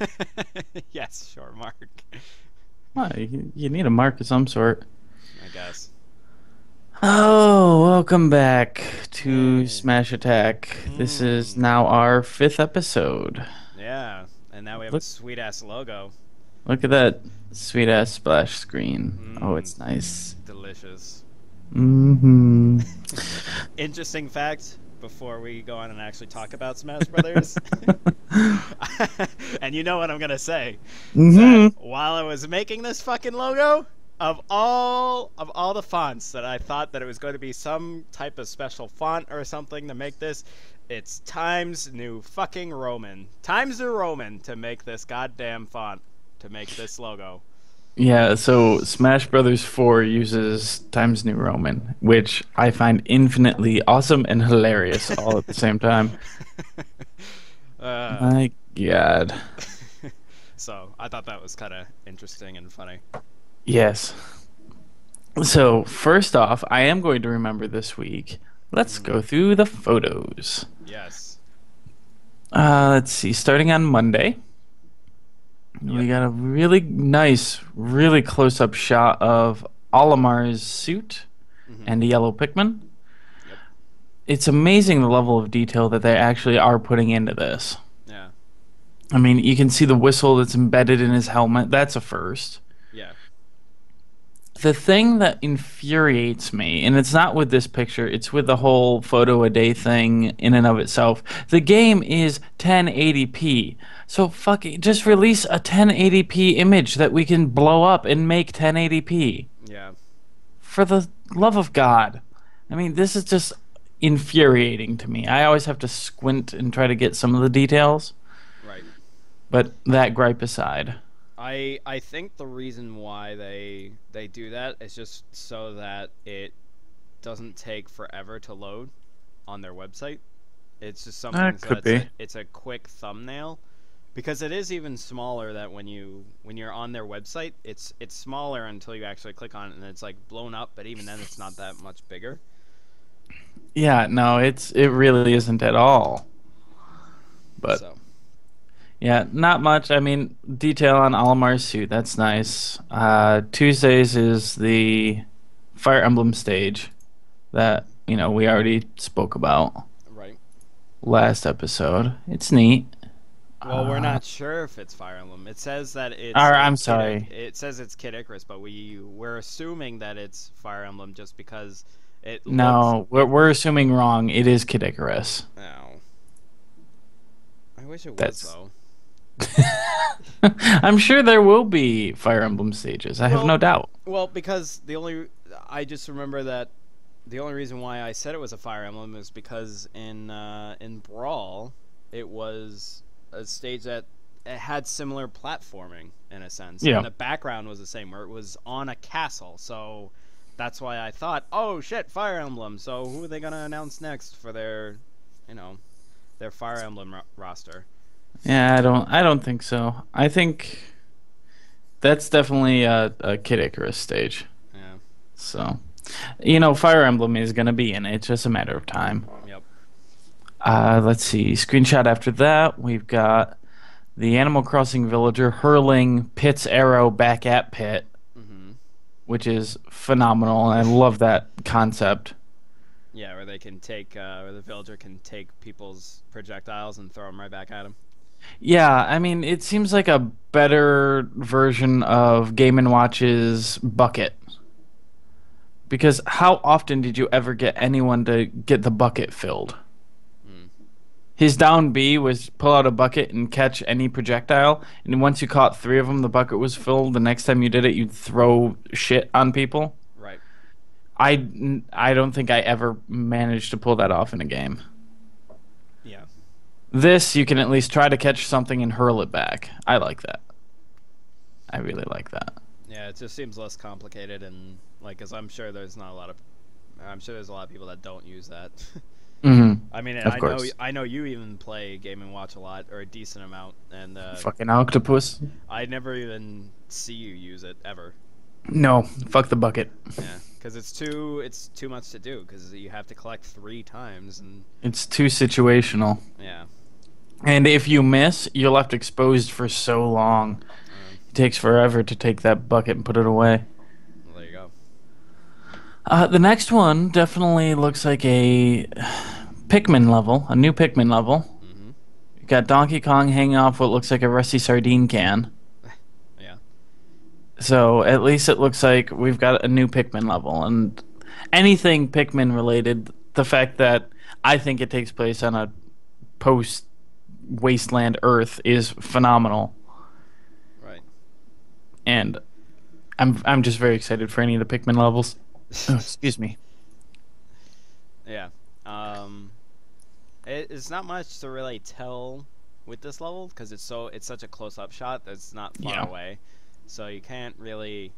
yes, sure, Mark. Well, you, you need a mark of some sort. I guess. Oh, welcome back to Hey. Smash Attack. This is Mm. now our fifth episode. Yeah, and now we have Look- a sweet ass logo. Look at that sweet ass splash screen. Oh, Mm. it's nice. Delicious. Mm-hmm. Interesting fact before we go on and actually talk about Smash Brothers. and you know what I'm gonna say. hmm while I was making this fucking logo, of all of all the fonts that I thought that it was going to be some type of special font or something to make this, it's Times New fucking Roman. Times New Roman to make this goddamn font to make this logo. Yeah, so Smash Brothers 4 uses Times New Roman, which I find infinitely awesome and hilarious all at the same time. uh, My god. so I thought that was kind of interesting and funny. Yes. So, first off, I am going to remember this week. Let's go through the photos. Yes. Uh, let's see. Starting on Monday, we got a really nice, really close up shot of Olimar's suit Mhm. and the yellow Pikmin. Yep. It's amazing the level of detail that they actually are putting into this. Yeah. I mean, you can see the whistle that's embedded in his helmet. That's a first. Yeah. The thing that infuriates me, and it's not with this picture, it's with the whole photo a day thing in and of itself. The game is 1080p. So fuck it, just release a 1080p image that we can blow up and make 1080p. Yeah. For the love of God. I mean, this is just infuriating to me. I always have to squint and try to get some of the details, Right. but that gripe aside. I I think the reason why they they do that is just so that it doesn't take forever to load on their website. It's just something That could it's, a, be. it's a quick thumbnail because it is even smaller that when you when you're on their website, it's it's smaller until you actually click on it and it's like blown up, but even then it's not that much bigger. Yeah, no, it's it really isn't at all. But so Yeah, not much. I mean, detail on Olimar's suit. That's nice. Uh, Tuesdays is the Fire Emblem stage that you know we already spoke about right. last episode. It's neat. Well, we're Uh, not sure if it's Fire Emblem. It says that it's. Or, I'm sorry. Ic- It says it's Kid Icarus, but we we're assuming that it's Fire Emblem just because it. No, we're we're assuming wrong. It is Kid Icarus. Looks, no. I wish it That's- was though. I'm sure there will be Fire Emblem stages. I have no doubt. Well, because the only I just remember that the only reason why I said it was a Fire Emblem is because in uh, in Brawl it was a stage that it had similar platforming in a sense. Yeah. And the background was the same, where it was on a castle. So that's why I thought, oh shit, Fire Emblem. So who are they gonna announce next for their, you know, their Fire Emblem ro- roster? Yeah, I don't. I don't think so. I think that's definitely a, a Kid Icarus stage. Yeah. So, you know, Fire Emblem is going to be in it. It's just a matter of time. Uh, let's see. Screenshot after that, we've got the Animal Crossing villager hurling Pit's arrow back at Pit, hmm which is phenomenal. And I love that concept. Yeah, where they can take, uh, where the villager can take people's projectiles and throw them right back at them. Yeah, I mean, it seems like a better version of Game and Watch's bucket. Because how often did you ever get anyone to get the bucket filled? His down B was pull out a bucket and catch any projectile, and once you caught three of them, the bucket was filled. The next time you did it, you'd throw shit on people. Right. I, I don't think I ever managed to pull that off in a game. Yeah. This, you can at least try to catch something and hurl it back. I like that. I really like that. Yeah, it just seems less complicated and like, cause I'm sure there's not a lot of, I'm sure there's a lot of people that don't use that. hmm I mean, Of I know, course. I know you even play Game and Watch a lot or a decent amount, and uh, Fucking octopus. I never even see you use it ever. No, fuck the bucket. Yeah, because it's too, it's too much to do because you have to collect three times, and It's too situational. yeah, And if you miss, you're left exposed for so long. It takes forever to take that bucket and put it away. Well, there you go. Uh, the next one definitely looks like a Pikmin level, a new Pikmin level. hmm You got Donkey Kong hanging off what looks like a rusty sardine can. Yeah. So at least it looks like we've got a new Pikmin level, and anything Pikmin related. The fact that I think it takes place on a post wasteland Earth is phenomenal, Right. and I'm I'm just very excited for any of the Pikmin levels. Oh, excuse me. Yeah. Um, it, it's not much to really tell with this level because it's so it's such a close-up shot that's not far Yeah. away, so you can't really,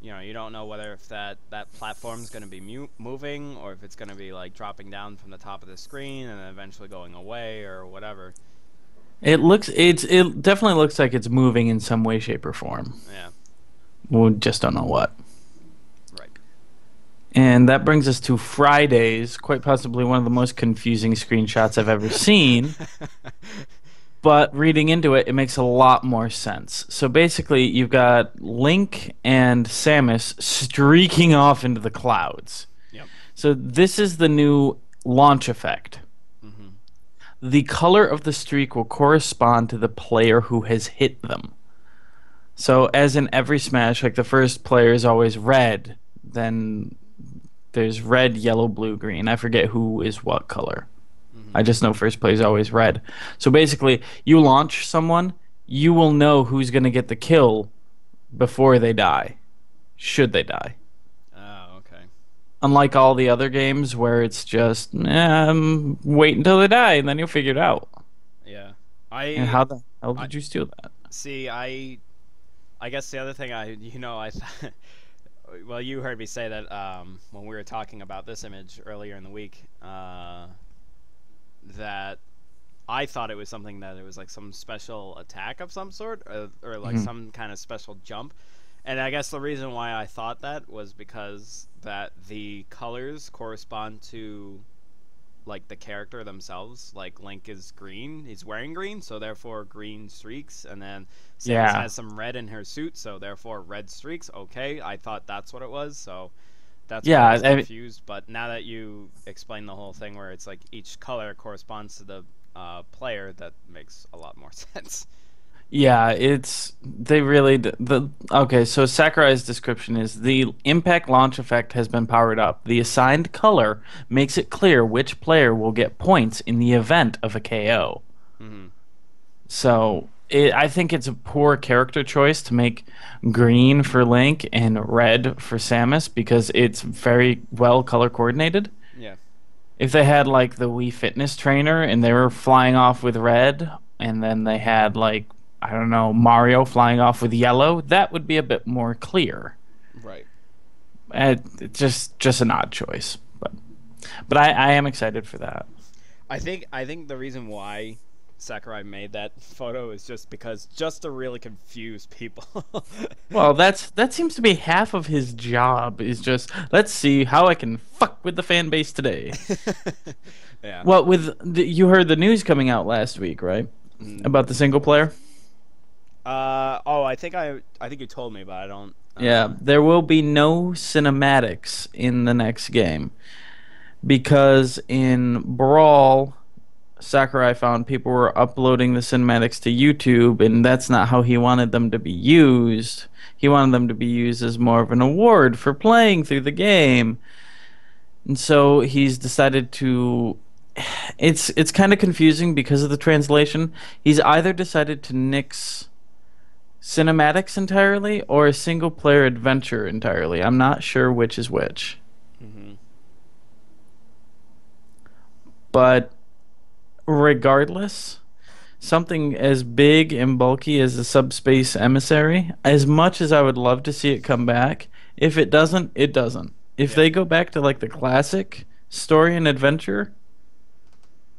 you know, you don't know whether if that that platform's going to be mu- moving or if it's going to be like dropping down from the top of the screen and then eventually going away or whatever. It looks it's it definitely looks like it's moving in some way, shape, or form. Yeah. We just don't know what. And that brings us to Fridays, quite possibly one of the most confusing screenshots I've ever seen. but reading into it, it makes a lot more sense. So basically, you've got Link and Samus streaking off into the clouds. Yep. So this is the new launch effect. hmm The color of the streak will correspond to the player who has hit them. So, as in every Smash, like the first player is always red, then there's red, yellow, blue, green. I forget who is what color. I just know first player is always red. So basically, you launch someone, you will know who's going to get the kill before they die, should they die. Oh, okay. Unlike all the other games where it's just um, wait until they die and then you'll figure it out. Yeah. I And how the hell I- did you steal that? See, I, I guess the other thing I, you know, I, well, you heard me say that um, when we were talking about this image earlier in the week, uh, that I thought it was something that it was like some special attack of some sort, or, or like Mhm. some kind of special jump. And I guess the reason why I thought that was because that the colors correspond to like the character themselves. Like Link is green, he's wearing green, so therefore green streaks, and then Samus Yeah. has some red in her suit, so therefore red streaks. Okay, I thought that's what it was, so that's Yeah, I was I confused. But now that you explain the whole thing, where it's like each color corresponds to the uh, player, that makes a lot more sense. Yeah, it's they really the okay. So Sakurai's description is the impact launch effect has been powered up. The assigned color makes it clear which player will get points in the event of a KO. hmm So it, I think it's a poor character choice to make green for Link and red for Samus because it's very well color coordinated. Yeah. If they had like the Wii Fitness trainer and they were flying off with red, and then they had like I don't know Mario flying off with yellow, that would be a bit more clear. Right. Uh, it's just just an odd choice, but but I, I am excited for that. I think I think the reason why Sakurai made that photo is just because just to really confuse people. Well, that's that seems to be half of his job is just let's see how I can fuck with the fan base today. yeah. well, with the, you heard the news coming out last week, right? Mm. About the single player. Uh oh, I think I I think you told me, but I don't. Uh, Yeah, there will be no cinematics in the next game because in Brawl, Sakurai found people were uploading the cinematics to YouTube, and that's not how he wanted them to be used. He wanted them to be used as more of an award for playing through the game. And so he's decided to it's it's kind of confusing because of the translation. He's either decided to nix cinematics entirely or a single player adventure entirely. I'm not sure which is which. mhm. But regardless, something as big and bulky as the subspace emissary, as much as I would love to see it come back, if it doesn't, it doesn't. If Yeah. they go back to like the classic story and adventure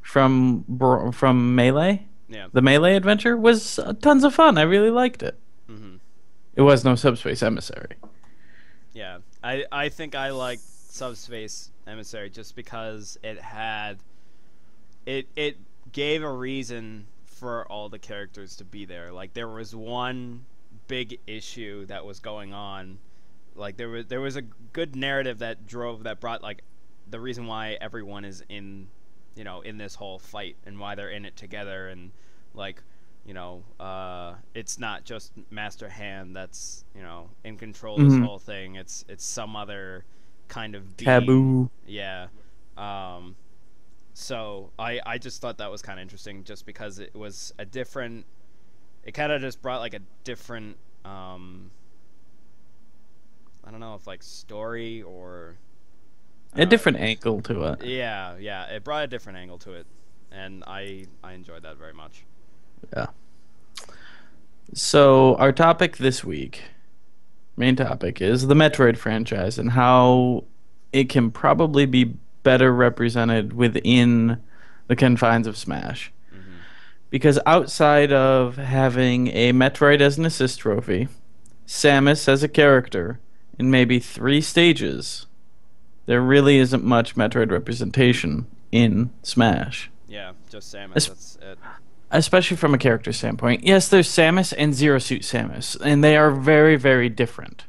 from from Melee, Yeah. the Melee adventure was uh, tons of fun. I really liked it. hmm It was no subspace emissary. Yeah. I I think I like Subspace Emissary just because it had it it gave a reason for all the characters to be there. Like there was one big issue that was going on. Like there was there was a good narrative that drove that brought like the reason why everyone is in you know in this whole fight and why they're in it together and like you know uh, it's not just Master Hand that's you know in control of this whole thing. It's it's some other kind of being. Taboo. Yeah. Um, so I I just thought that was kind of interesting, just because it was a different. It kind of just brought like a different. Um, I don't know if like story or. A uh, different angle to it. Yeah, yeah, it brought a different angle to it, and I I enjoyed that very much. Yeah. So our topic this week, main topic, is the Metroid franchise and how it can probably be better represented within the confines of Smash. hmm Because outside of having a Metroid as an assist trophy, Samus as a character, and maybe three stages, there really isn't much Metroid representation in Smash. Yeah, just Samus. Es- That's it. especially from a character standpoint. Yes, there's Samus and Zero Suit Samus, and they are very, very different.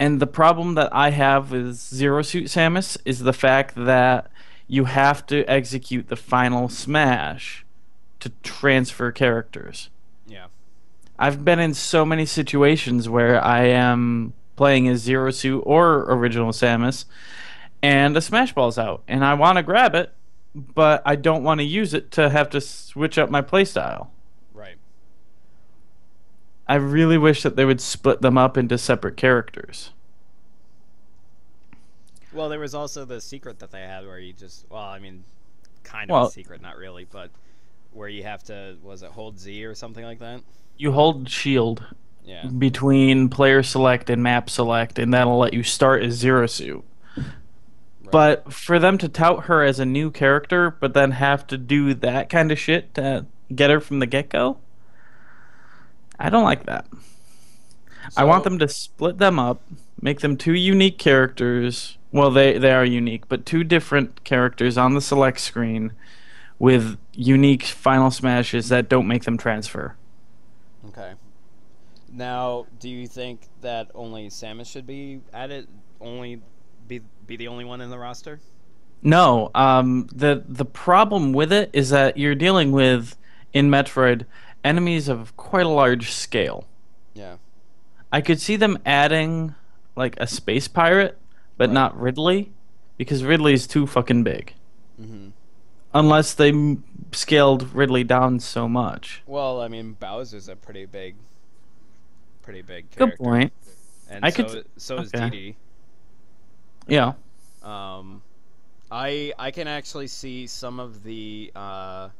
And the problem that I have with Zero Suit Samus is the fact that you have to execute the final smash to transfer characters. Yeah. I've been in so many situations where I am playing as Zero Suit or original Samus, and the Smash Ball's out, and I want to grab it, but I don't want to use it to have to switch up my playstyle. Right. I really wish that they would split them up into separate characters. Well, there was also the secret that they had where you just well, I mean, kind of Well- a secret, not really, but where you have to was it hold Z or something like that? You hold shield Yeah. between player select and map select, and that'll let you start as Zero Suit. But for them to tout her as a new character, but then have to do that kind of shit to get her from the get go, I don't like that. I want them to split them up, make them two unique characters. Well, they, they are unique, but two different characters on the select screen with unique final smashes that don't make them transfer. Okay. Now, do you think that only Samus should be added? Only be be the only one in the roster? No, um, the the problem with it is that you're dealing with in Metroid enemies of quite a large scale. Yeah. I could see them adding like a space pirate, but Right. not Ridley, because Ridley's too fucking big. hmm Unless they m- scaled Ridley down so much. Well, I mean, Bowser's a pretty big, pretty big character. Good point. And I so, could- so is okay. Dee Yeah. Um, I I can actually see some of the uh,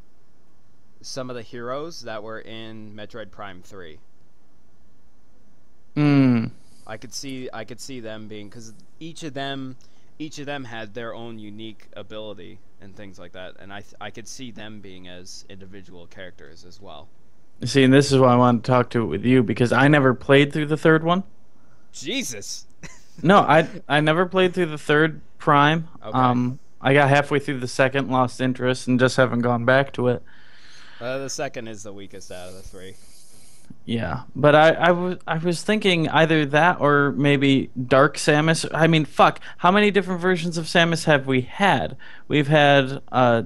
some of the heroes that were in Metroid Prime Three. Mm. I could see I could see them being because each of them each of them had their own unique ability and things like that, and I th- I could see them being as individual characters as well. See, and this is why I wanted to talk to it with you because I never played through the third one. Jesus. No, I I never played through the third Prime. Okay. Um, I got halfway through the second, lost interest, and just haven't gone back to it. Uh, the second is the weakest out of the three. Yeah, but I, I, was, I was thinking either that or maybe Dark Samus. I mean, fuck, how many different versions of Samus have we had? We've had, uh,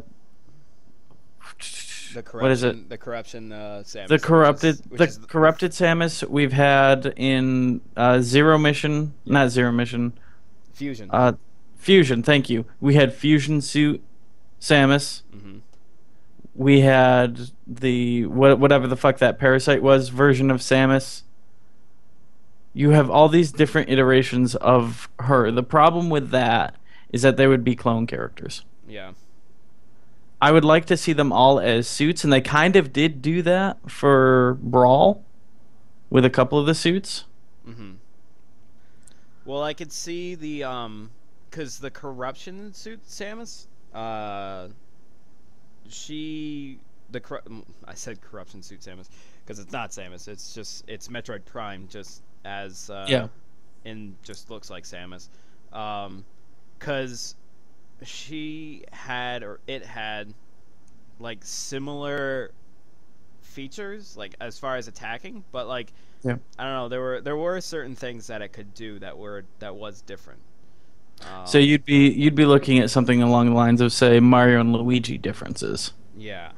The corruption, what is it? The corruption, uh, Samus. The which is- corrupted, the corrupted Samus we've had in uh, Zero Mission, not Zero Mission, fusion. uh, Fusion. Thank you. We had Fusion Suit Samus. hmm We had the what, whatever the fuck that parasite was version of Samus. You have all these different iterations of her. The problem with that is that they would be clone characters. Yeah. I would like to see them all as suits, and they kind of did do that for Brawl with a couple of the suits. hmm Well, I could see the um, cause the corruption suit Samus, uh, she the cor- mm, I said corruption suit Samus because it's not Samus. It's just it's Metroid Prime, just as uh, Yeah. and just looks like Samus, um, cause she had or it had like similar features, like as far as attacking, but like Yeah. I don't know, there were there were certain things that it could do that were that was different. Um, So you'd be you'd be looking at something along the lines of say Mario and Luigi differences, yeah,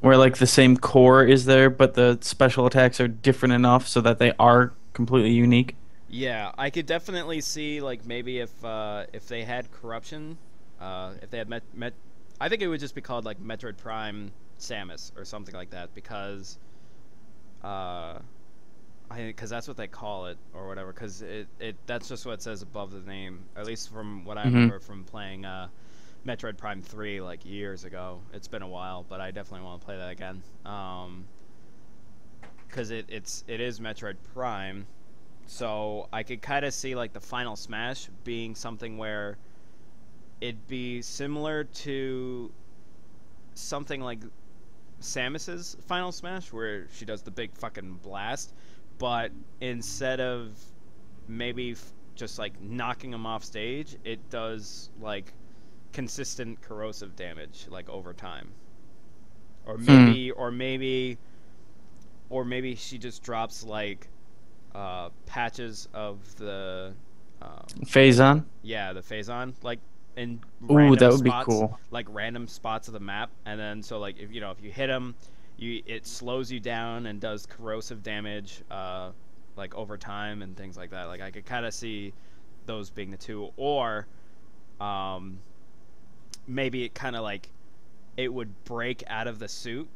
where like the same core is there, but the special attacks are different enough so that they are completely unique. yeah, I could definitely see like maybe if uh, if they had corruption, uh, if they had met met, I think it would just be called like Metroid Prime Samus or something like that because, uh, I because that's what they call it or whatever because it, it that's just what it says above the name at least from what I Mhm. remember from playing uh, Metroid Prime Three like years ago. It's been a while, but I definitely want to play that again. Um, because it it's it is Metroid Prime, so I could kind of see like the final Smash being something where it'd be similar to something like Samus's Final Smash, where she does the big fucking blast, but instead of maybe f- just like knocking him off stage, it does like consistent corrosive damage like over time. Or maybe, or maybe, or maybe she just drops like uh, patches of the, um, Phazon. yeah, the Phazon like in Ooh, random that would be cool. Like random spots of the map, and then so like if you know if you hit them, you it slows you down and does corrosive damage, uh, like over time and things like that. Like I could kind of see those being the two, or um, maybe it kind of like it would break out of the suit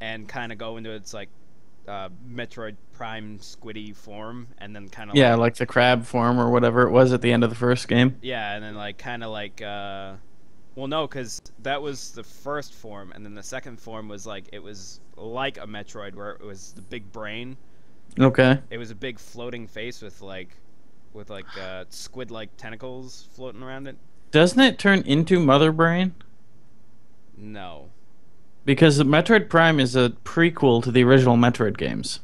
and kind of go into its like uh, Metroid Prime squiddy form, and then kind of Yeah, like the crab form or whatever it was at the end of the first game. yeah, and then like kind of like uh well no, cuz that was the first form and then the second form was like it was like a Metroid where it was the big brain. Okay. It was a big floating face with like with like uh squid-like tentacles floating around it. Doesn't it turn into Mother Brain? No. Because the Metroid Prime is a prequel to the original Metroid games.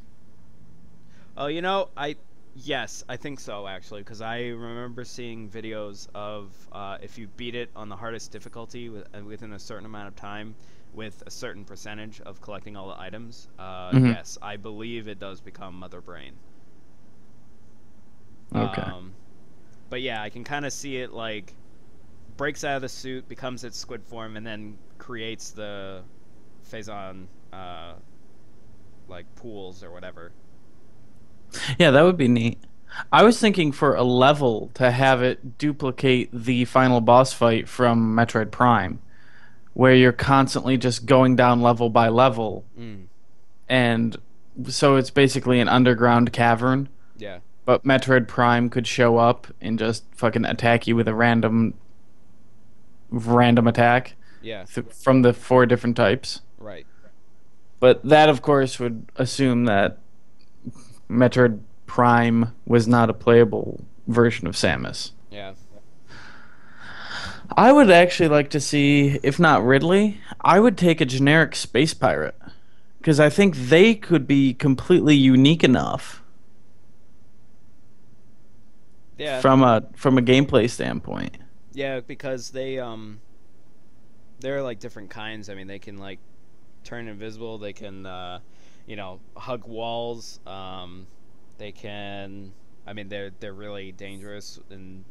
Oh, you know, I yes, I think so actually, because I remember seeing videos of uh, if you beat it on the hardest difficulty with, uh, within a certain amount of time, with a certain percentage of collecting all the items. Uh, Mhm. Yes, I believe it does become Mother Brain. Okay. Um, but yeah, I can kind of see it like breaks out of the suit, becomes its squid form, and then creates the Phazon uh, like pools or whatever. Yeah, that would be neat. I was thinking for a level to have it duplicate the final boss fight from Metroid Prime, where you're constantly just going down level by level, Mm. and so it's basically an underground cavern. Yeah. But Metroid Prime could show up and just fucking attack you with a random, random attack Yeah. th- from the four different types. Right. But that, of course, would assume that Metroid Prime was not a playable version of Samus. Yeah. I would actually like to see, if not Ridley, I would take a generic space pirate. Because I think they could be completely unique enough Yeah. from a from a gameplay standpoint. yeah, because they um they're like different kinds. I mean, they can like turn invisible, they can uh you know, hug walls, um they can I mean, they're they're really dangerous in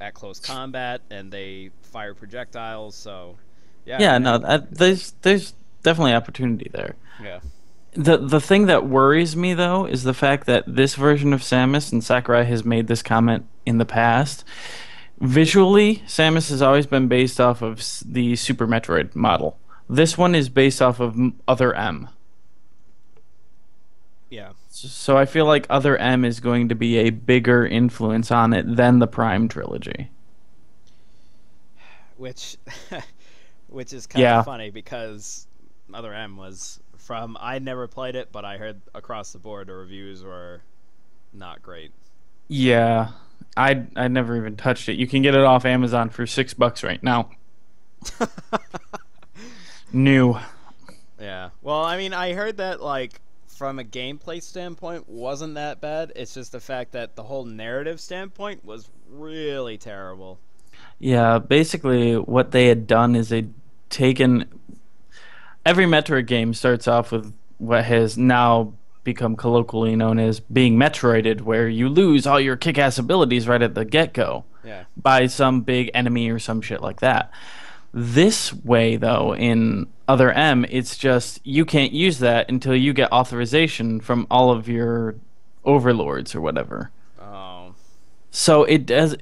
at close combat and they fire projectiles, so yeah. Yeah, no, that, there's there's definitely opportunity there. Yeah. The the thing that worries me though is the fact that this version of Samus and Sakurai has made this comment in the past. Visually, Samus has always been based off of the Super Metroid model. This one is based off of Other M. Yeah. So I feel like Other M is going to be a bigger influence on it than the Prime trilogy. Which which is kind Yeah. of funny because Other M was from I never played it, but I heard across the board the reviews were not great. Yeah, I I never even touched it. You can get it off Amazon for six bucks right now. New. Yeah. Well, I mean, I heard that like from a gameplay standpoint wasn't that bad. It's just the fact that the whole narrative standpoint was really terrible. Yeah, basically what they had done is they'd taken every Metroid game starts off with what has now become colloquially known as being Metroided, where you lose all your kick ass abilities right at the get go Yeah. by some big enemy or some shit like that. This way, though, in Other M, it's just you can't use that until you get authorization from all of your overlords or whatever. Oh. So it does.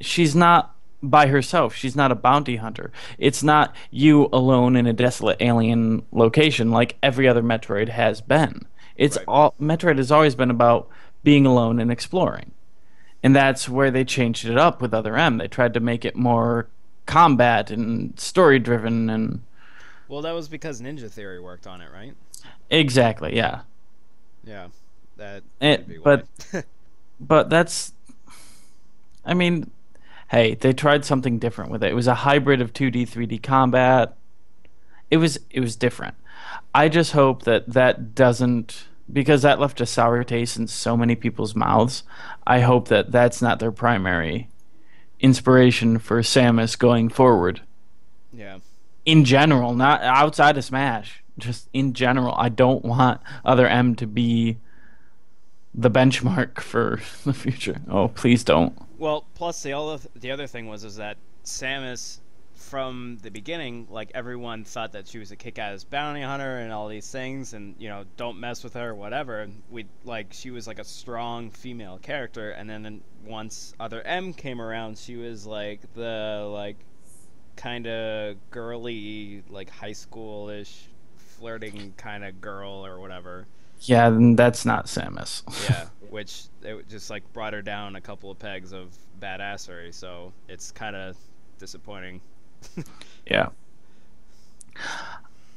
She's not by herself. She's not a bounty hunter. It's not you alone in a desolate alien location like every other Metroid has been. It's Right. all Metroid has always been about being alone and exploring, and that's where they changed it up with Other M. They tried to make it more combat and story driven and Well, that was because Ninja Theory worked on it, right? exactly yeah. Yeah. That. Eh, it- be but- But that's, I mean, hey, they tried something different with it. It was a hybrid of 2D, 3D combat. It was it was different. I just hope that that doesn't because that left a sour taste in so many people's mouths. I hope that that's not their primary inspiration for Samus going forward. yeah. In general, not outside of Smash, just in general, I don't want other M to be the benchmark for the future. Oh, please don't. Well, plus the other the other thing was is that Samus, from the beginning, like everyone thought that she was a kick-ass bounty hunter and all these things, and you know, don't mess with her, whatever. We like she was like a strong female character, and then once other M came around, she was like the like kind of girly, like high schoolish, flirting kind of girl or whatever. Yeah, that's not Samus. Yeah, which it just like brought her down a couple of pegs of badassery, so it's kind of disappointing. yeah.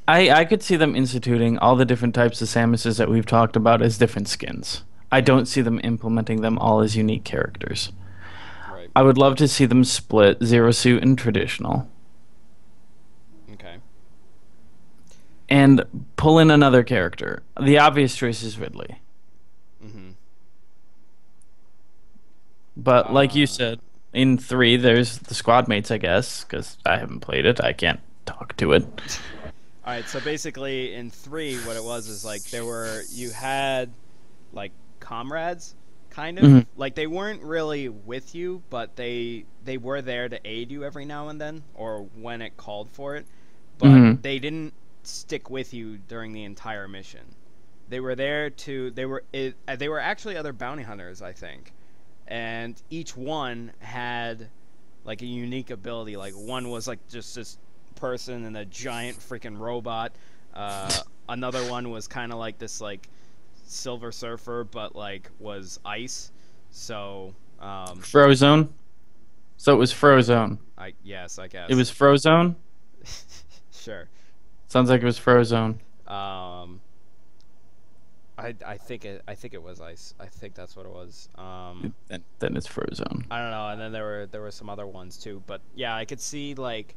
I I could see them instituting all the different types of Samuses that we've talked about as different skins. I don't see them implementing them all as unique characters. Right. I would love to see them split Zero Suit and traditional. Okay. And pull in another character. The obvious choice is Ridley. Mm-hmm. But like you Uh. said, in three, there's the squad mates, I guess, because I haven't played it. I can't talk to it. All right. So basically, in three, what it was is like there were you had like comrades, kind of Mhm. like they weren't really with you, but they they were there to aid you every now and then, or when it called for it. But Mhm. they didn't stick with you during the entire mission. They were there to they were it, uh, they were actually other bounty hunters, I think, and each one had like a unique ability. Like one was like just this person and a giant freaking robot. Uh, another one was kind of like this like Silver Surfer, but like was ice. So um, Frozone. So it was Frozone. I yes, I guess It was Frozone. sure. Sounds like it was Frozone. Um, I I think it I think it was ice. I think that's what it was. Um, Then, then it's Frozone. I don't know. And then there were there were some other ones too. But yeah, I could see like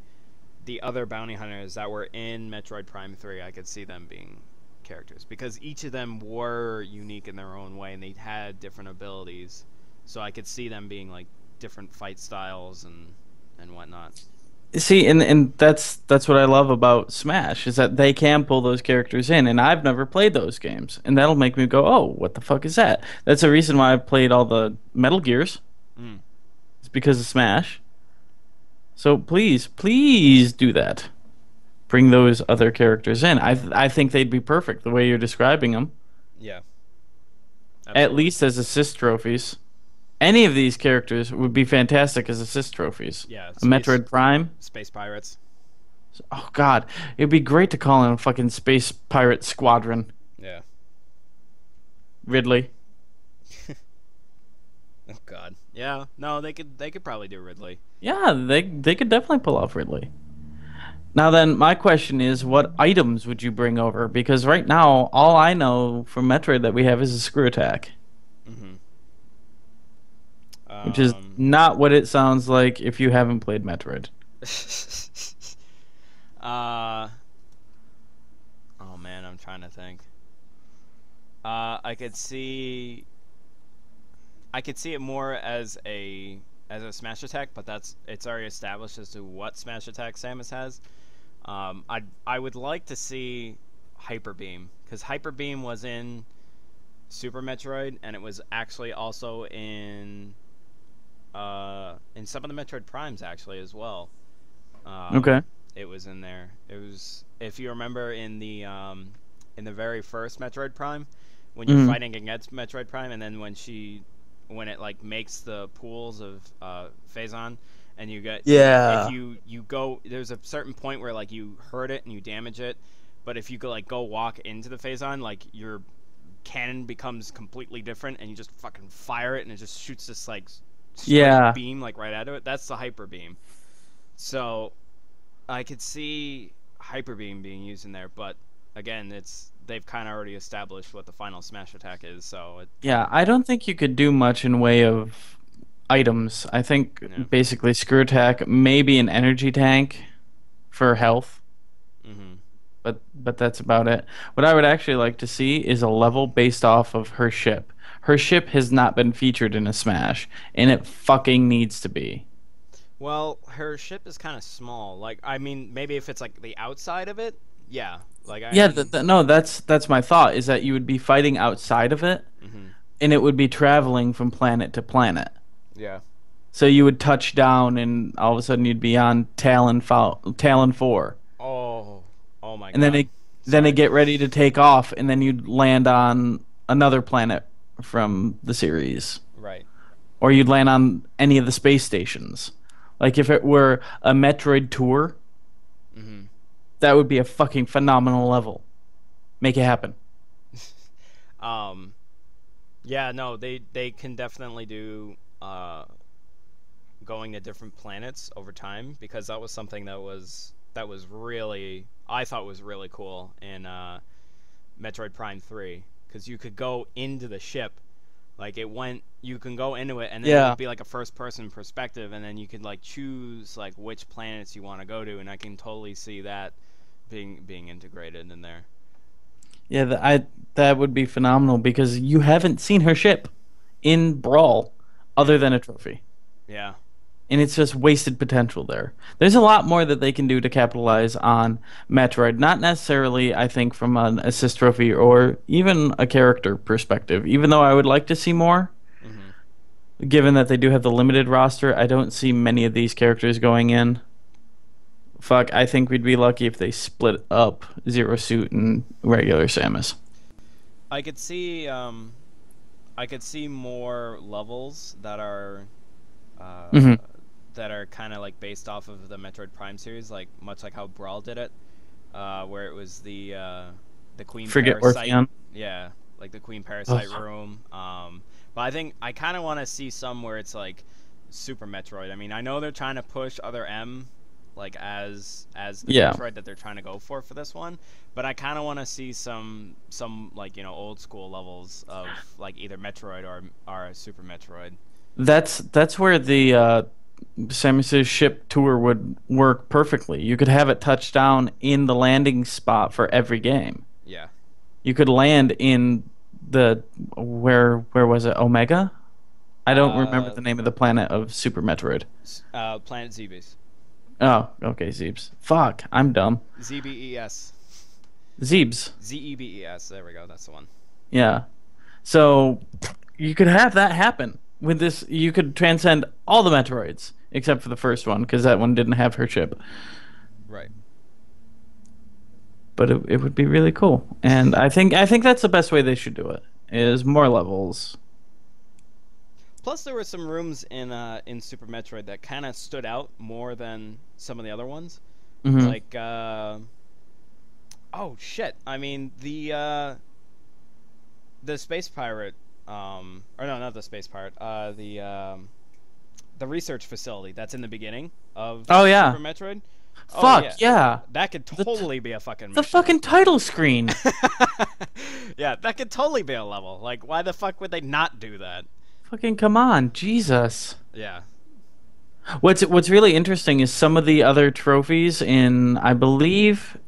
the other bounty hunters that were in Metroid Prime Three. I could see them being characters because each of them were unique in their own way and they had different abilities. So I could see them being like different fight styles and and whatnot. See, and and that's that's what I love about Smash is that they can pull those characters in, and I've never played those games, and that'll make me go, "Oh, what the fuck is that?" That's the reason why I've played all the Metal Gears. Mm. It's because of Smash. So please, please do that. Bring those other characters in. I I think they'd be perfect the way you're describing them. Yeah. At least as assist trophies. Any of these characters would be fantastic as assist trophies. Yeah. A Space, Metroid Prime. Space Pirates. Oh God, it'd be great to call in a fucking space pirate squadron. Yeah. Ridley. Oh God. Yeah. No, they could they could probably do Ridley. Yeah, they they could definitely pull off Ridley. Now then, my question is, what items would you bring over? Because right now, all I know from Metroid that we have is a screw attack, Mm-hmm. Which is Um, not what it sounds like if you haven't played Metroid. uh. Oh man, I'm trying to think. Uh, I could see. I could see it more as a as a smash attack, but that's it's already established as to what smash attack Samus has. Um, I I would like to see Hyper Beam because Hyper Beam was in Super Metroid and it was actually also in uh, in some of the Metroid Primes actually as well. Um, Okay. It was in there. It was if you remember in the um, in the very first Metroid Prime when you're Mhm. fighting against Metroid Prime and then when she when it like makes the pools of uh, Phazon and you get Yeah. if you you go there's a certain point where like you hurt it and you damage it but if you go like go walk into the Phazon like your cannon becomes completely different and you just fucking fire it and it just shoots this like Yeah. beam like right out of it that's the hyper beam so I could see hyper beam being used in there but again it's they've kind of already established what the final smash attack is so it, Yeah, I don't think you could do much in way of items. I think Yeah. basically screw attack, maybe an energy tank for health, mhm. but but that's about it. What I would actually like to see is a level based off of her ship. Her ship has not been featured in a Smash, and it fucking needs to be. Well, her ship is kind of small. Like, I mean, maybe if it's like the outside of it, yeah. Like, I Yeah, mean, th- th- no, that's that's my thought. Is that you would be fighting outside of it, mhm. and it would be traveling from planet to planet. yeah, So you would touch down, and all of a sudden you'd be on Tallon fo- Tallon Four, oh, oh my and then it then it get ready to take off, and then you'd land on another planet from the series, right. or you'd land on any of the space stations. Like if it were a Metroid tour, hmm that would be a fucking phenomenal level. Make it happen. Um, yeah, no, they they can definitely do uh, going to different planets over time because that was something that was that was really I thought was really cool in uh, Metroid Prime Three because you could go into the ship, like it went. You can go into it and then it Yeah. would be like a first person perspective, and then you could like choose like which planets you want to go to, and I can totally see that being being integrated in there. Yeah, th- I that would be phenomenal because you haven't seen her ship in Brawl other than a trophy. Yeah. And it's just wasted potential there. There's a lot more that they can do to capitalize on Metroid, not necessarily I think from an assist trophy or even a character perspective. Even though I would like to see more, hmm given that they do have the limited roster, I don't see many of these characters going in. Fuck, I think we'd be lucky if they split up Zero Suit and regular Samus. I could see um, I could see more levels that are uh, Mhm. That are kind of like based off of the Metroid Prime series, like much like how Brawl did it, uh, where it was the uh, the Queen Frigate Parasite. Orpheon. Yeah, like the Queen Parasite room. Um, but I think I kind of want to see some where it's like Super Metroid. I mean, I know they're trying to push other M like as as the Yeah. Metroid that they're trying to go for for this one, but I kind of want to see some some like you know old school levels of like either Metroid or or Super Metroid. That's that's where the uh, Samus's ship tour would work perfectly. You could have it touch down in the landing spot for every game. Yeah. You could land in the where where was it Omega? I don't remember Uh, the name of the planet of Super Metroid. Uh, Planet Zebes. Oh, okay, Zebes. Fuck, I'm dumb. Z B E S. Zebes. Z E B E S. There we go. That's the one. Yeah. So you could have that happen with this. You could transcend all the Metroids except for the first one because that one didn't have her chip. Right. But it, it would be really cool, and I think I think that's the best way they should do it. Is more levels. Plus, there were some rooms in uh, in Super Metroid that kind of stood out more than some of the other ones. Mhm. Like, uh, oh shit! I mean the uh, the space pirate, um, or no, not the space part. Uh, the um, the research facility that's in the beginning of Oh, yeah. Super Metroid. Oh, Fuck yeah. yeah. That could The t- totally be a fucking The mission. fucking title screen. yeah, that could totally be a level. Like, why the fuck would they not do that? fucking come on, Jesus. Yeah. What's what's really interesting is some of the other trophies in I believe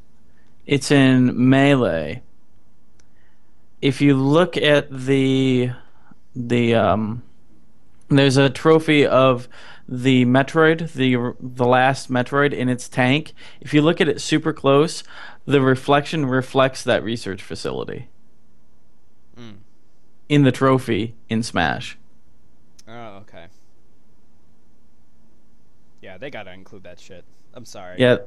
it's in Melee. If you look at the the um there's a trophy of the Metroid, the the last Metroid in its tank, if you look at it super close, the reflection reflects that research facility Mm. in the trophy in Smash. Oh, okay. Yeah, they gotta include that shit. I'm sorry. Yeah.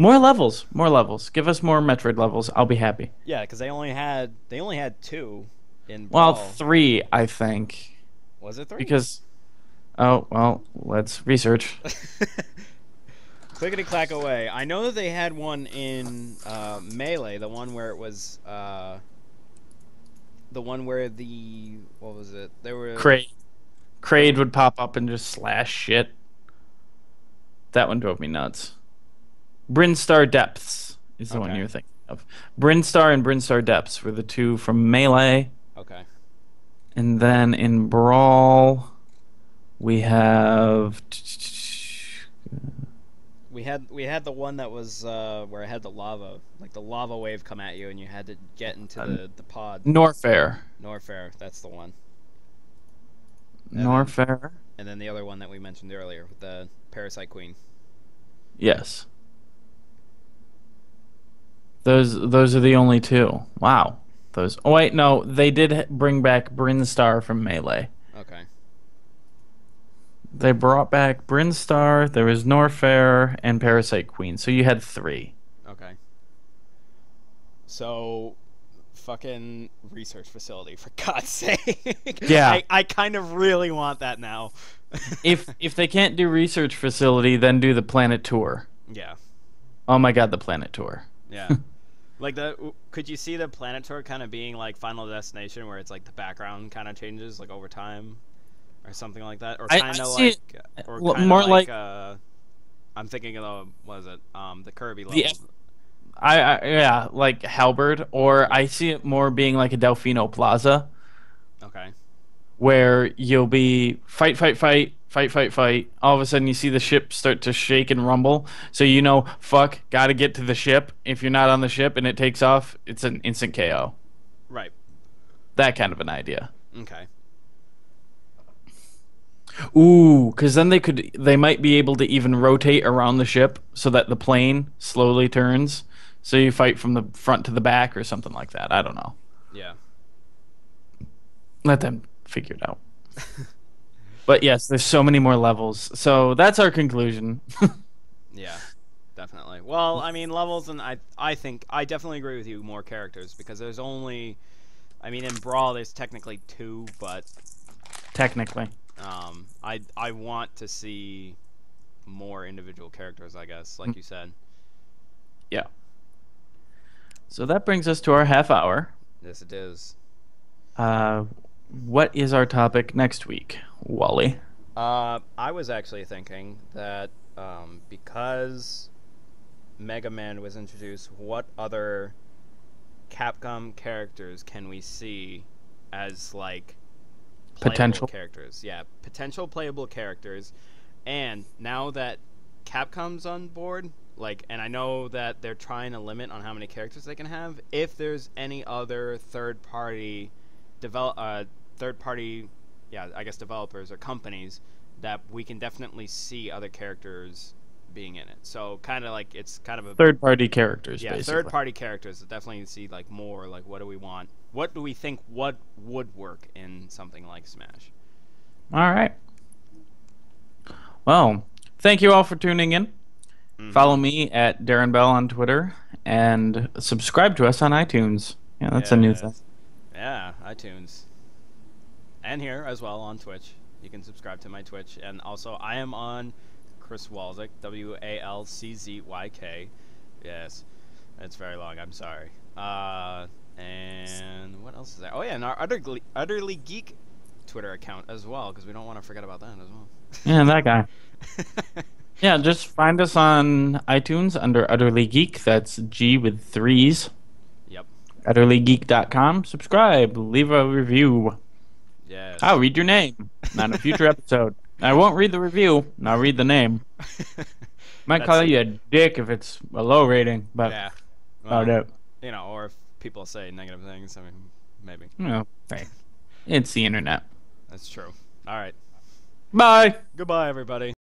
More levels, more levels. Give us more Metroid levels. I'll be happy. Yeah, because they only had they only had two in Well, Brawl. three, I think, was it three? because. Oh well, let's research. Clickety clack away. I know that they had one in uh, Melee, the one where it was uh, the one where the what was it? There were Kraid. Kraid would pop up and just slash shit. That one drove me nuts. Brinstar Depths is the one you're thinking of. Brinstar and Brinstar Depths were the two from Melee. Okay. And then in Brawl, we have. We had we had the one that was uh, where it had the lava, like the lava wave come at you, and you had to get into Um, the, the pod. Norfair. Norfair, that's the one. then- Norfair. And then the other one that we mentioned earlier, with the Parasite Queen. Yes. Those those are the only two. Wow. Those. Oh wait, no, they did bring back Brinstar from Melee. Okay. They brought back Brinstar, there was Norfair, and Parasite Queen. So you had three. Okay. So, fucking research facility for God's sake. Yeah. I, I kind of really want that now. If if they can't do research facility, then do the planet tour. yeah. Oh my god, the planet tour. Yeah. like the could you see the planet tour kind of being like Final Destination where it's like the background kind of changes like over time or something like that or kind of like or l- kinda more like, like- uh I'm thinking of is it? Um the Kirby The level. I, I yeah, like Halberd, or I see it more being like a Delfino Plaza. okay. where you'll be fight, fight, fight, fight, fight, fight. All of a sudden, you see the ship start to shake and rumble. So you know, fuck, gotta get to the ship. If you're not on the ship and it takes off, it's an instant KO. Right. That kind of an idea. Okay. Ooh, because then they could, they might be able to even rotate around the ship so that the plane slowly turns. So you fight from the front to the back or something like that. I don't know. Yeah. Let them figure it out. but yes, there's so many more levels. So that's our conclusion. Yeah, definitely. Well, I mean, levels, and I, I think I definitely agree with you. More characters because there's only, I mean, in Brawl there's technically two, but Technically. um, I, I want to see more individual characters. I guess, like you said. Yeah. So that brings us to our half hour. Yes, it is. Uh, what is our topic next week, Wally? Uh, I was actually thinking that um, because Mega Man was introduced, what other Capcom characters can we see as like playable Potential. characters? Yeah, potential playable characters. And now that Capcom's on board, like, and I know that they're trying to limit on how many characters they can have. If there's any other third-party develop, uh, third-party, yeah, I guess developers or companies that we can definitely see other characters being in it. So kind of like it's kind of a Third party characters, yeah, basically. third party characters definitely see like more like what do we want? What do we think what would work in something like Smash? All right. Well, thank you all for tuning in. Mhm. Follow me at Daron Bell on Twitter and subscribe to us on iTunes. Yeah, that's a new thing. Yeah, iTunes. And here as well on Twitch. You can subscribe to my Twitch. And also, I am on Chris Walczyk, W A L C Z Y K. Yes, it's very long. I'm sorry. Uh, and what else is there? Oh, yeah, and our Utterly, Utterly Geek Twitter account as well, because we don't want to forget about that as well. Yeah, that guy. Yeah, just find us on iTunes under Utterly Geek. That's G with threes. utterlygeek.com. Subscribe, leave a review. Yes. I'll read your name on a future episode. I won't read the review. I'll read the name. Might call you a dick if it's a low rating, but yeah. about Well, it. you know, or if people say negative things, I mean, maybe. Know, hey, it's the internet. That's true. All right. Bye. Goodbye, everybody.